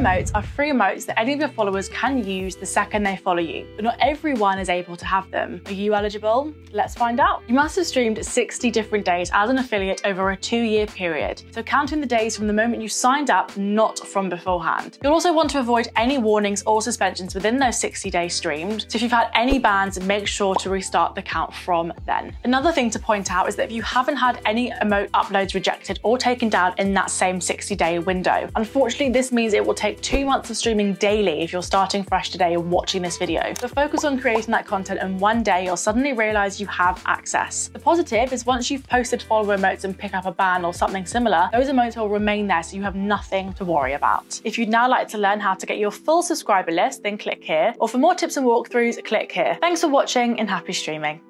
emotes are free emotes that any of your followers can use the second they follow you, but not everyone is able to have them. Are you eligible? Let's find out. You must have streamed 60 different days as an affiliate over a two year period, so counting the days from the moment you signed up, not from beforehand. You'll also want to avoid any warnings or suspensions within those 60 days streamed, so if you've had any bans, make sure to restart the count from then. Another thing to point out is that if you haven't had any emote uploads rejected or taken down in that same 60 day window, unfortunately, this means it will take two months of streaming daily if you're starting fresh today and watching this video. So focus on creating that content and one day you'll suddenly realize you have access. The positive is once you've posted follower emotes and pick up a ban or something similar, those emotes will remain there so you have nothing to worry about. If you'd now like to learn how to get your full subscriber list, then click here. Or for more tips and walkthroughs, click here. Thanks for watching and happy streaming.